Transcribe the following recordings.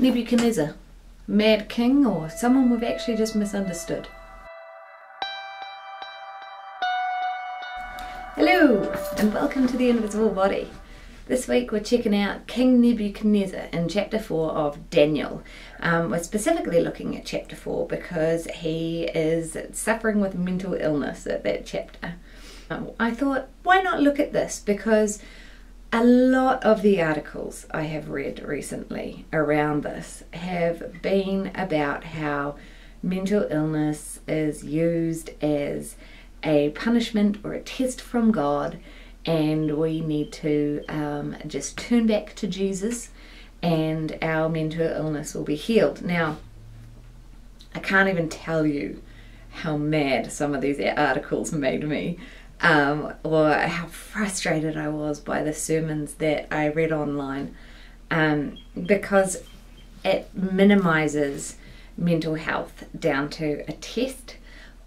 Nebuchadnezzar, mad king, or someone we've actually just misunderstood? Hello, and welcome to The Invisible Body. This week we're checking out King Nebuchadnezzar in chapter 4 of Daniel. Um, we're specifically looking at chapter 4 because he is suffering with mental illness at that chapter. I thought, why not look at this? Because a lot of the articles I have read recently around this have been about how mental illness is used as a punishment or a test from God, and we need to um, just turn back to Jesus, and our mental illness will be healed. Now, I can't even tell you how mad some of these articles made me um, or how frustrated I was by the sermons that I read online um, because it minimizes mental health down to a test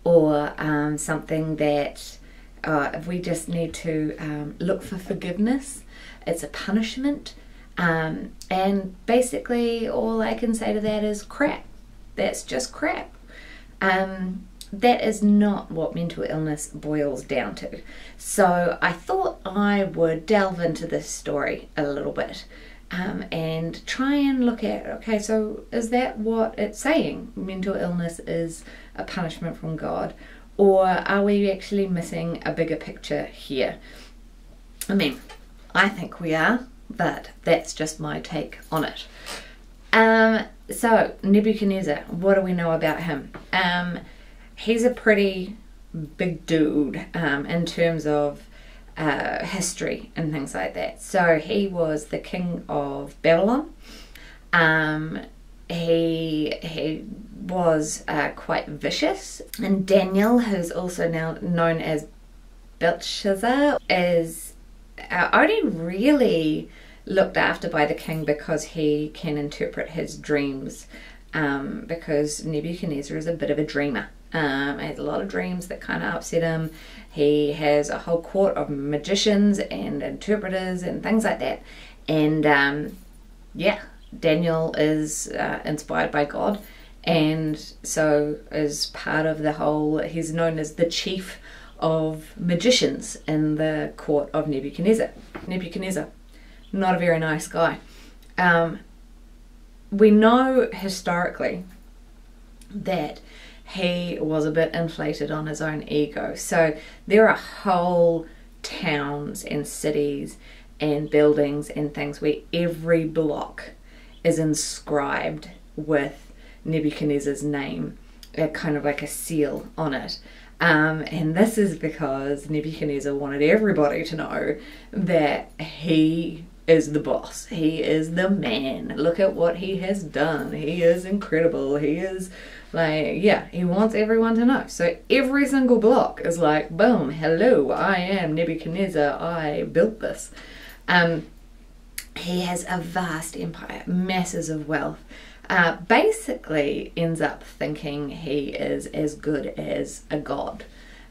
or um, something that uh, we just need to um, look for forgiveness. It's a punishment. Um, and basically, all I can say to that is crap. That's just crap. Um, that is not what mental illness boils down to. So I thought I would delve into this story a little bit um, and try and look at okay, so is that what it's saying? Mental illness is a punishment from God, or are we actually missing a bigger picture here? I mean, I think we are, but that's just my take on it. Um, so Nebuchadnezzar, what do we know about him? Um, he's a pretty big dude um, in terms of uh, history and things like that. So he was the king of Babylon. Um, he he was uh, quite vicious, and Daniel, who's also now known as Belshazzar, is uh, only really looked after by the king because he can interpret his dreams. Um, because Nebuchadnezzar is a bit of a dreamer. Um, he has a lot of dreams that kind of upset him. He has a whole court of magicians and interpreters and things like that. And um, yeah, Daniel is uh, inspired by God and so is part of the whole, he's known as the chief of magicians in the court of Nebuchadnezzar. Nebuchadnezzar, not a very nice guy. Um, we know historically that he was a bit inflated on his own ego. So there are whole towns and cities and buildings and things where every block is inscribed with Nebuchadnezzar's name, kind of like a seal on it. Um, and this is because Nebuchadnezzar wanted everybody to know that he is the boss. He is the man. Look at what he has done. He is incredible. He is like, yeah, he wants everyone to know. So every single block is like, boom, hello, I am Nebuchadnezzar. I built this. Um, he has a vast empire, masses of wealth. Uh, basically ends up thinking he is as good as a god.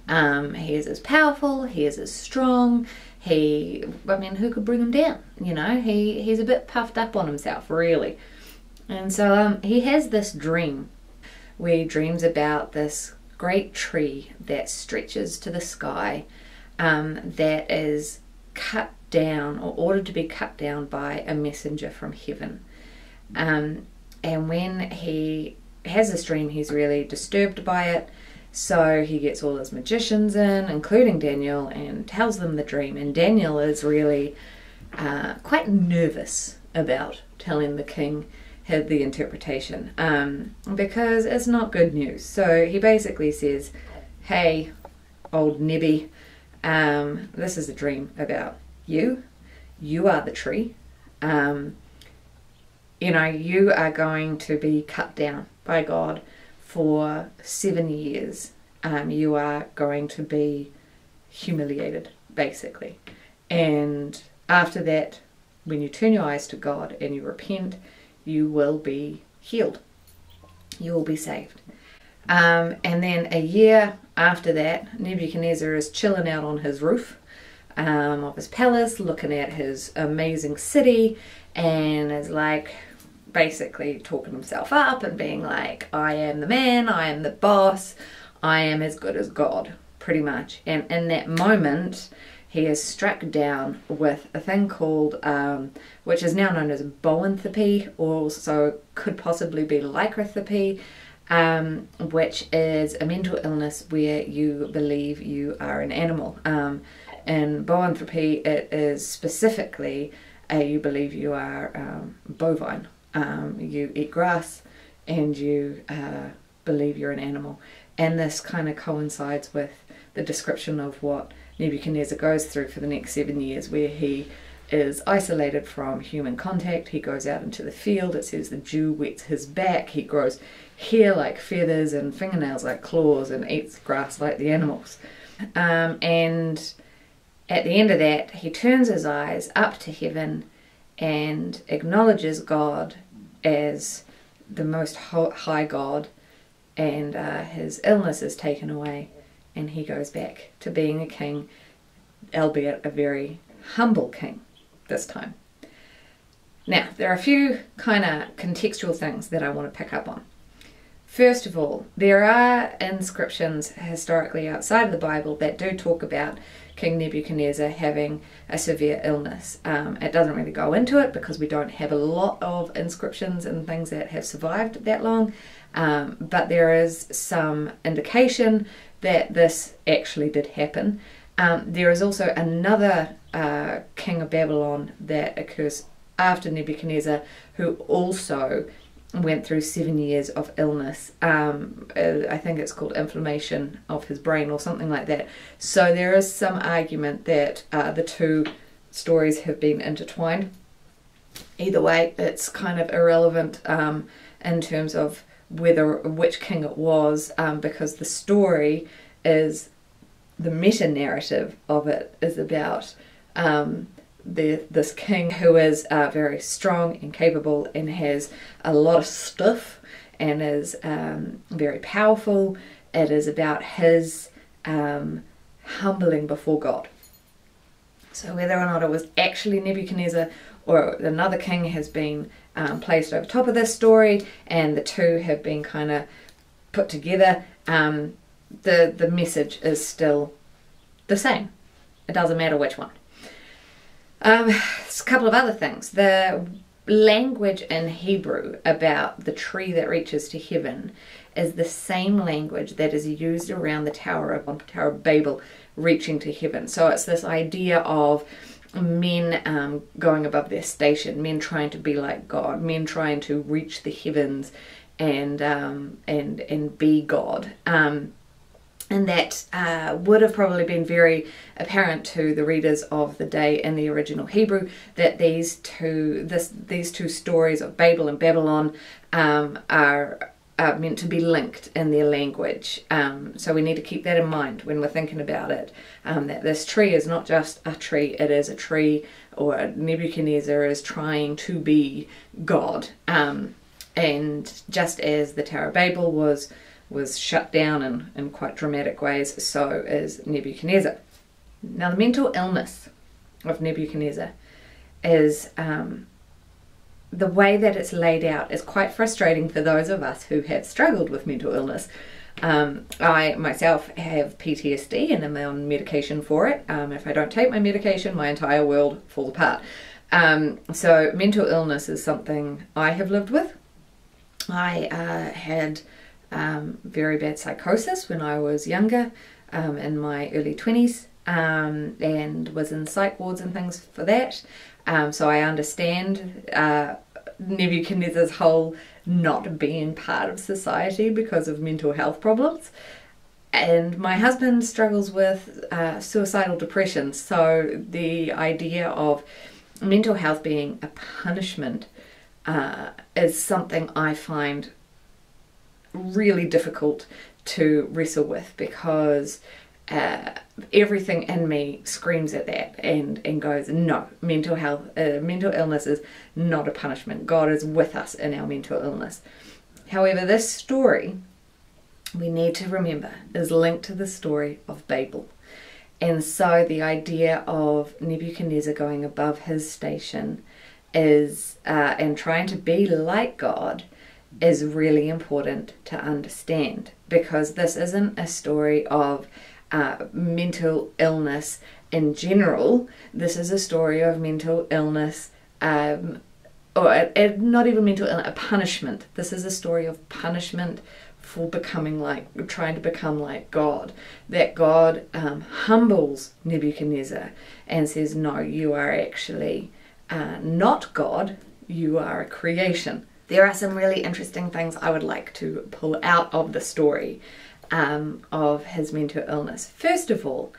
Um, he is as powerful, he is as strong, he, I mean, who could bring him down? You know, he, he's a bit puffed up on himself, really. And so um, he has this dream where he dreams about this great tree that stretches to the sky um, that is cut down or ordered to be cut down by a messenger from heaven. Um, and when he has this dream, he's really disturbed by it. So he gets all his magicians in, including Daniel, and tells them the dream. And Daniel is really uh, quite nervous about telling the king had the interpretation um, because it's not good news. So he basically says, Hey, old Nebby, um, this is a dream about you. You are the tree. Um, you know, you are going to be cut down by God for seven years, um, you are going to be humiliated, basically. And after that, when you turn your eyes to God and you repent, you will be healed. You will be saved. Um, and then a year after that, Nebuchadnezzar is chilling out on his roof um, of his palace, looking at his amazing city, and is like, basically talking himself up and being like, I am the man, I am the boss, I am as good as God, pretty much. And in that moment, he is struck down with a thing called, um, which is now known as boanthropy, or also could possibly be lycanthropy, um, which is a mental illness where you believe you are an animal. Um, in boanthropy, it is specifically a, you believe you are um, bovine. Um, you eat grass and you uh, believe you're an animal. And this kind of coincides with the description of what Nebuchadnezzar goes through for the next seven years, where he is isolated from human contact. He goes out into the field. It says the dew wets his back. He grows hair like feathers and fingernails like claws and eats grass like the animals. Um, and at the end of that, he turns his eyes up to heaven and acknowledges God as the most high God, and uh, his illness is taken away, and he goes back to being a king, albeit a very humble king this time. Now, there are a few kind of contextual things that I want to pick up on. First of all, there are inscriptions historically outside of the Bible that do talk about King Nebuchadnezzar having a severe illness. Um, it doesn't really go into it because we don't have a lot of inscriptions and things that have survived that long, um, but there is some indication that this actually did happen. Um, there is also another uh, king of Babylon that occurs after Nebuchadnezzar who also went through seven years of illness. Um, uh, I think it's called inflammation of his brain or something like that. So there is some argument that uh, the two stories have been intertwined. Either way, it's kind of irrelevant um, in terms of whether which king it was, um, because the story is the meta narrative of it is about um, the, this king who is uh, very strong and capable and has a lot of stuff and is um, very powerful. It is about his um, humbling before God. So whether or not it was actually Nebuchadnezzar or another king has been um, placed over top of this story and the two have been kind of put together, um, the, the message is still the same. It doesn't matter which one. Um, a couple of other things. The language in Hebrew about the tree that reaches to heaven is the same language that is used around the Tower of Tower of Babel reaching to heaven. So it's this idea of men um, going above their station, men trying to be like God, men trying to reach the heavens and um, and and be God. Um, and that uh, would have probably been very apparent to the readers of the day in the original Hebrew that these two this these two stories of Babel and Babylon um, are are meant to be linked in their language. Um, so we need to keep that in mind when we're thinking about it. Um, that this tree is not just a tree; it is a tree, or Nebuchadnezzar is trying to be God. Um, and just as the Tower of Babel was was shut down in, in quite dramatic ways, so is Nebuchadnezzar. Now, the mental illness of Nebuchadnezzar is um, the way that it's laid out is quite frustrating for those of us who have struggled with mental illness. Um, I myself have PTSD and am on medication for it. Um, if I don't take my medication, my entire world falls apart. Um, so, mental illness is something I have lived with. I uh, had um, very bad psychosis when I was younger, um, in my early 20s, um, and was in psych wards and things for that. Um, so I understand uh, Nebuchadnezzar's whole not being part of society because of mental health problems. And my husband struggles with uh, suicidal depression, so the idea of mental health being a punishment uh, is something I find really difficult to wrestle with because uh, everything in me screams at that and, and goes, no, mental health, uh, mental illness is not a punishment. God is with us in our mental illness. However, this story, we need to remember, is linked to the story of Babel. And so the idea of Nebuchadnezzar going above his station is uh, and trying to be like God is really important to understand because this isn't a story of uh, mental illness in general. This is a story of mental illness, um, or uh, not even mental illness, a punishment. This is a story of punishment for becoming like, trying to become like God. That God um, humbles Nebuchadnezzar and says, No, you are actually uh, not God, you are a creation. There are some really interesting things I would like to pull out of the story um, of his mental illness. First of all,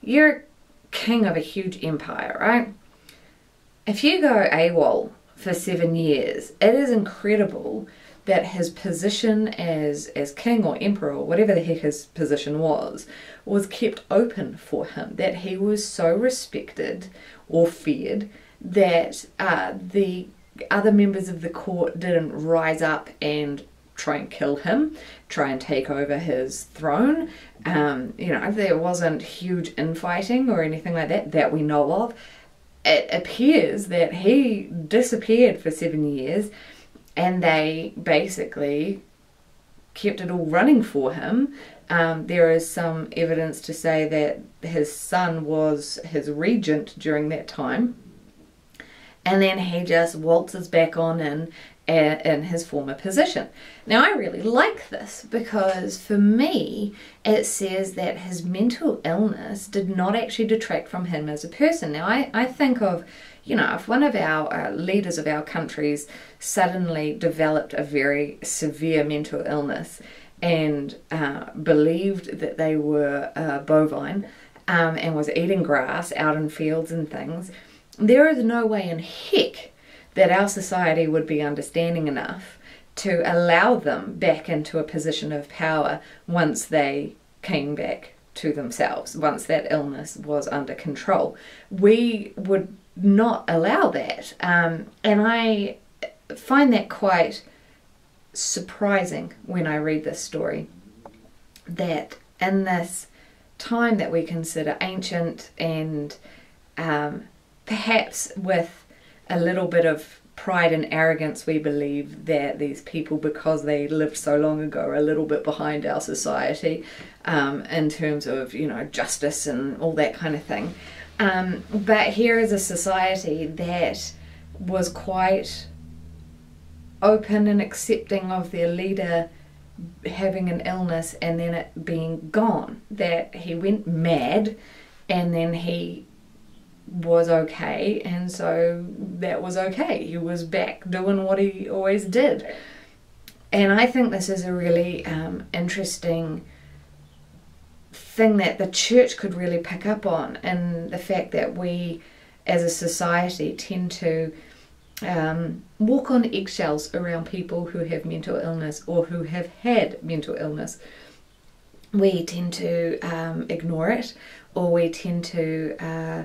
you're king of a huge empire, right? If you go AWOL for seven years, it is incredible that his position as as king or emperor or whatever the heck his position was was kept open for him that he was so respected or feared that uh, the other members of the court didn't rise up and try and kill him, try and take over his throne. Um, you know, there wasn't huge infighting or anything like that that we know of. It appears that he disappeared for seven years and they basically kept it all running for him. Um, there is some evidence to say that his son was his regent during that time. And then he just waltzes back on in in his former position. Now, I really like this because for me, it says that his mental illness did not actually detract from him as a person. Now, I, I think of you know, if one of our uh, leaders of our countries suddenly developed a very severe mental illness and uh, believed that they were uh, bovine um, and was eating grass out in fields and things, there is no way in heck that our society would be understanding enough to allow them back into a position of power once they came back to themselves, once that illness was under control. We would not allow that. Um, and I find that quite surprising when I read this story that in this time that we consider ancient and um, perhaps with a little bit of pride and arrogance, we believe that these people, because they lived so long ago, are a little bit behind our society um, in terms of, you know, justice and all that kind of thing. Um, but here is a society that was quite open and accepting of their leader having an illness and then it being gone. That he went mad and then he was okay, and so that was okay. He was back doing what he always did. And I think this is a really um, interesting thing that the church could really pick up on, and the fact that we as a society tend to um, walk on eggshells around people who have mental illness or who have had mental illness. We tend to um, ignore it, or we tend to uh,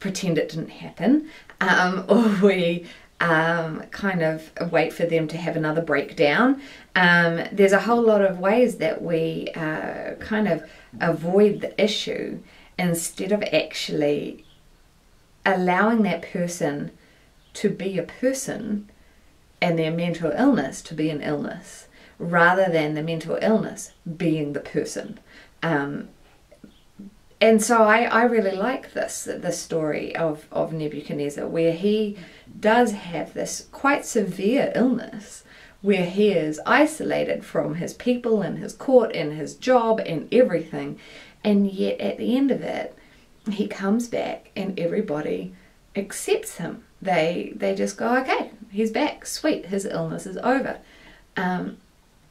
pretend it didn't happen, um, or we um, kind of wait for them to have another breakdown. Um, there's a whole lot of ways that we uh, kind of avoid the issue instead of actually allowing that person to be a person and their mental illness to be an illness rather than the mental illness being the person. Um, and so I, I really like this this story of, of Nebuchadnezzar where he does have this quite severe illness where he is isolated from his people and his court and his job and everything. And yet at the end of it he comes back and everybody accepts him. They they just go okay he's back. Sweet his illness is over. Um,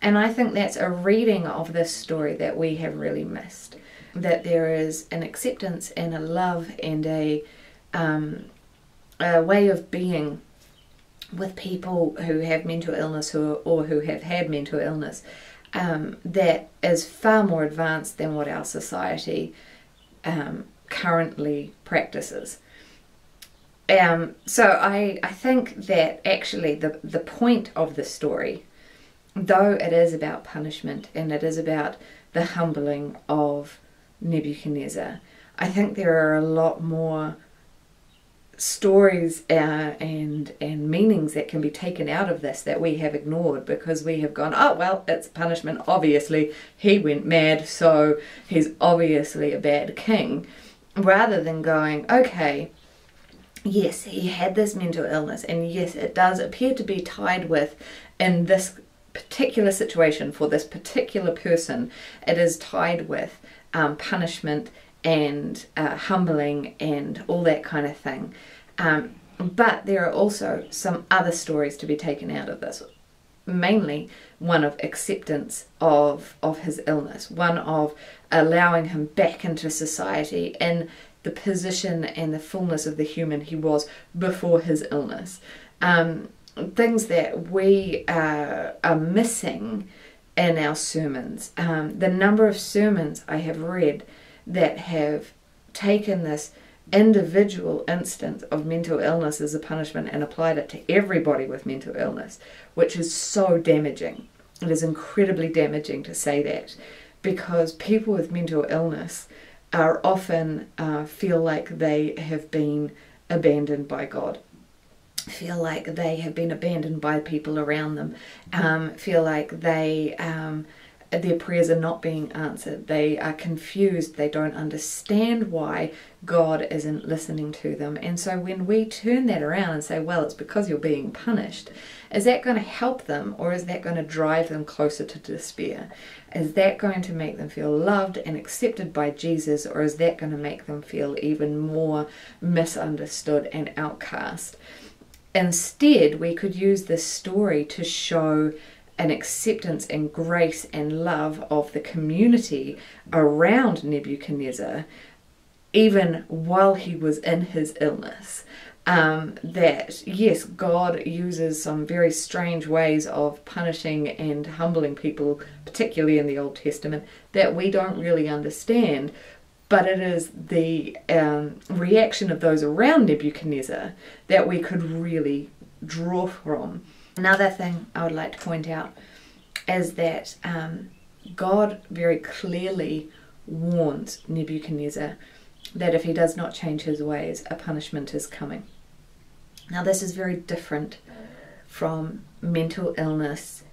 and i think that's a reading of this story that we have really missed that there is an acceptance and a love and a, um, a way of being with people who have mental illness or, or who have had mental illness um, that is far more advanced than what our society um, currently practices. Um, so I, I think that actually the, the point of the story, though it is about punishment and it is about the humbling of Nebuchadnezzar, I think there are a lot more stories uh, and and meanings that can be taken out of this that we have ignored because we have gone oh well it's punishment obviously. He went mad so he's obviously a bad king. Rather than going okay yes he had this mental illness and yes it does appear to be tied with in this particular situation for this particular person it is tied with um, punishment and uh, humbling and all that kind of thing. Um, but there are also some other stories to be taken out of this. Mainly one of acceptance of of his illness, one of allowing him back into society in the position and the fullness of the human he was before his illness. Um, things that we uh, are missing in our sermons. Um, the number of sermons I have read that have taken this individual instance of mental illness as a punishment and applied it to everybody with mental illness, which is so damaging. It is incredibly damaging to say that because people with mental illness are often uh, feel like they have been abandoned by God, feel like they have been abandoned by people around them, um, feel like they um, their prayers are not being answered. They are confused. They don't understand why God isn't listening to them. And so when we turn that around and say, well, it's because you're being punished, is that going to help them or is that going to drive them closer to despair? Is that going to make them feel loved and accepted by Jesus or is that going to make them feel even more misunderstood and outcast? Instead, we could use this story to show an acceptance and grace and love of the community around Nebuchadnezzar, even while he was in his illness. Um, that yes, God uses some very strange ways of punishing and humbling people, particularly in the Old Testament, that we don't really understand. But it is the um, reaction of those around Nebuchadnezzar that we could really draw from. Another thing I would like to point out is that um, God very clearly warns Nebuchadnezzar that if he does not change his ways, a punishment is coming. Now, this is very different from mental illness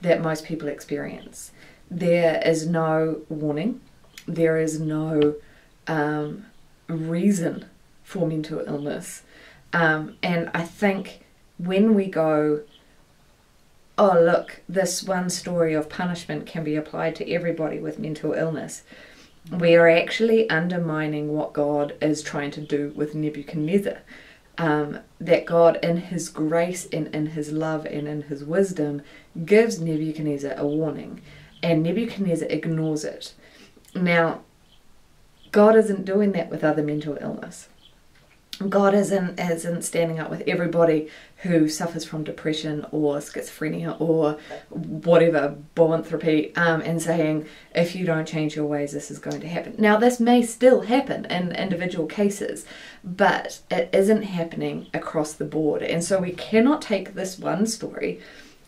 that most people experience. There is no warning, there is no um, reason for mental illness. Um, and I think when we go oh, look, this one story of punishment can be applied to everybody with mental illness. We are actually undermining what God is trying to do with Nebuchadnezzar. Um, that God, in His grace and in His love and in His wisdom, gives Nebuchadnezzar a warning, and Nebuchadnezzar ignores it. Now, God isn't doing that with other mental illness. God isn't isn't standing up with everybody who suffers from depression or schizophrenia or whatever boanthropy um, and saying if you don't change your ways this is going to happen. Now this may still happen in individual cases, but it isn't happening across the board, and so we cannot take this one story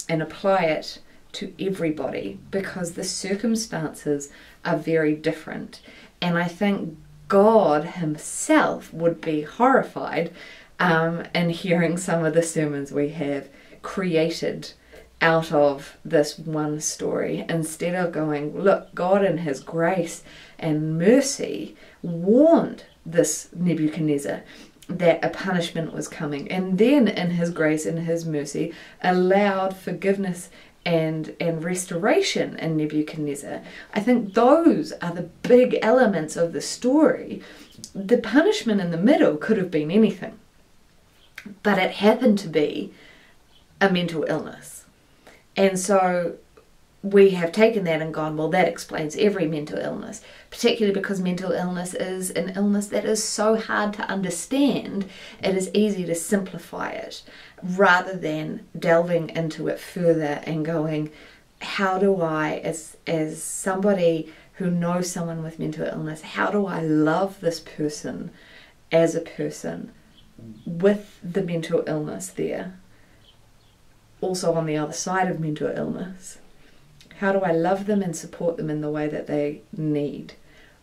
and apply it to everybody because the circumstances are very different. And I think God Himself would be horrified um, in hearing some of the sermons we have created out of this one story instead of going, look, God in His grace and mercy warned this Nebuchadnezzar that a punishment was coming, and then in His grace and His mercy allowed forgiveness and and restoration in Nebuchadnezzar. I think those are the big elements of the story. The punishment in the middle could have been anything, but it happened to be a mental illness, and so we have taken that and gone, well, that explains every mental illness, particularly because mental illness is an illness that is so hard to understand, it is easy to simplify it rather than delving into it further and going, how do I, as, as somebody who knows someone with mental illness, how do I love this person as a person with the mental illness there? Also, on the other side of mental illness how do I love them and support them in the way that they need,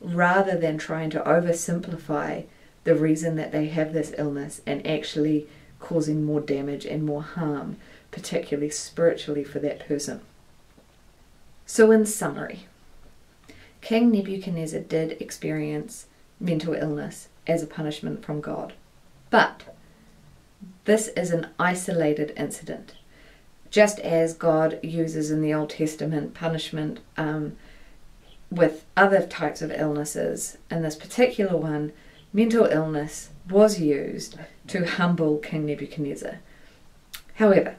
rather than trying to oversimplify the reason that they have this illness and actually causing more damage and more harm, particularly spiritually for that person. So, in summary, King Nebuchadnezzar did experience mental illness as a punishment from God. But this is an isolated incident. Just as God uses in the Old Testament punishment um, with other types of illnesses, in this particular one, mental illness was used to humble King Nebuchadnezzar. However,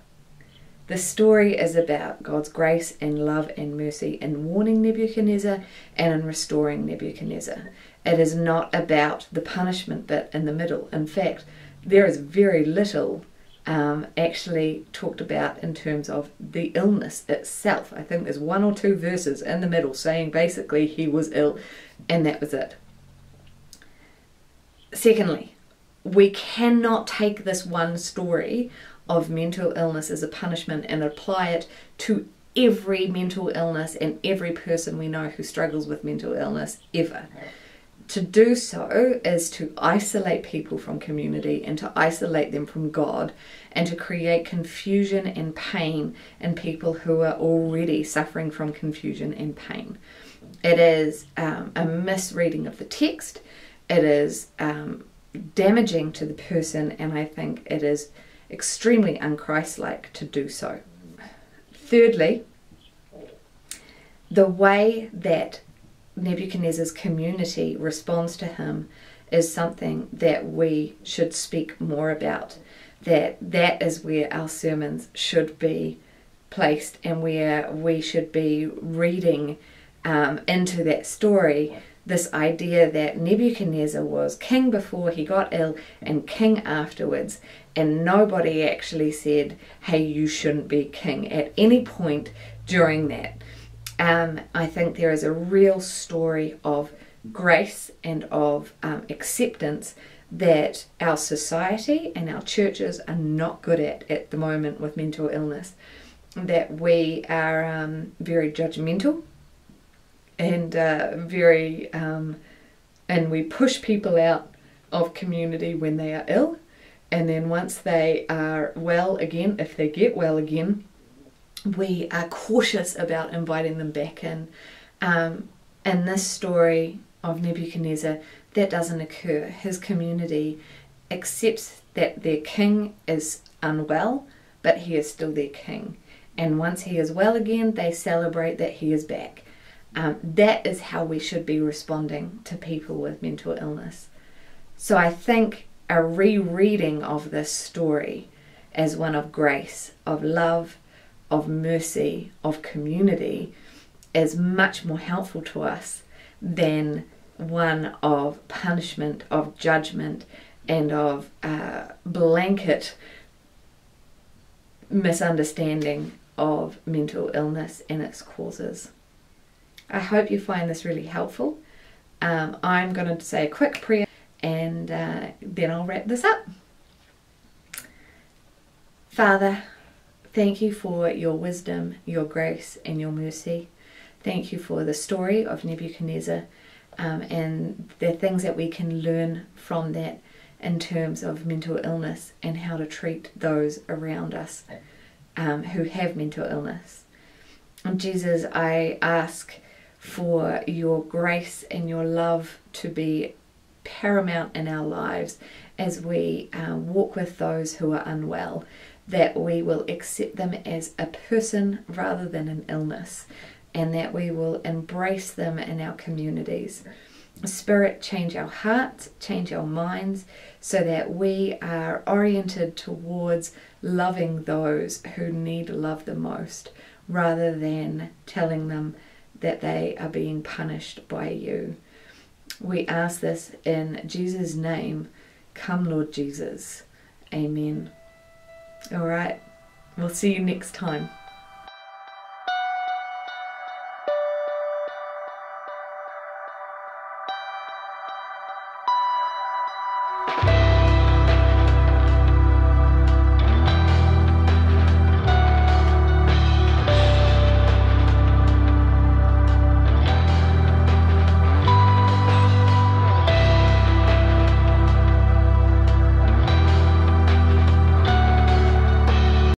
the story is about God's grace and love and mercy in warning Nebuchadnezzar and in restoring Nebuchadnezzar. It is not about the punishment bit in the middle. In fact, there is very little um, actually talked about in terms of the illness itself. I think there's one or two verses in the middle saying basically he was ill, and that was it. Secondly, we cannot take this one story of mental illness as a punishment and apply it to every mental illness and every person we know who struggles with mental illness ever. To do so is to isolate people from community and to isolate them from God and to create confusion and pain in people who are already suffering from confusion and pain. It is um, a misreading of the text, it is um, damaging to the person, and I think it is extremely unchristlike to do so. Thirdly, the way that Nebuchadnezzar's community responds to him is something that we should speak more about. That that is where our sermons should be placed and where we should be reading um, into that story this idea that Nebuchadnezzar was king before he got ill and king afterwards, and nobody actually said, hey, you shouldn't be king at any point during that. Um, I think there is a real story of grace and of um, acceptance that our society and our churches are not good at at the moment with mental illness. That we are um, very judgmental and uh, very, um, and we push people out of community when they are ill and then once they are well again, if they get well again, we are cautious about inviting them back in. Um, in this story of Nebuchadnezzar, that doesn't occur. His community accepts that their king is unwell, but he is still their king. And once he is well again, they celebrate that he is back. Um, that is how we should be responding to people with mental illness. So I think a rereading of this story as one of grace, of love, of mercy, of community is much more helpful to us than one of punishment, of judgment, and of uh, blanket misunderstanding of mental illness and its causes. I hope you find this really helpful. Um, I'm going to say a quick prayer and uh, then I'll wrap this up. Father, thank you for your wisdom, your grace, and your mercy. Thank you for the story of Nebuchadnezzar um, and the things that we can learn from that in terms of mental illness and how to treat those around us um, who have mental illness. And Jesus, I ask for your grace and your love to be paramount in our lives as we uh, walk with those who are unwell, that we will accept them as a person rather than an illness, and that we will embrace them in our communities. Spirit, change our hearts, change our minds, so that we are oriented towards loving those who need love the most, rather than telling them that they are being punished by you. We ask this in Jesus' name. Come, Lord Jesus. Amen. All right. We'll see you next time.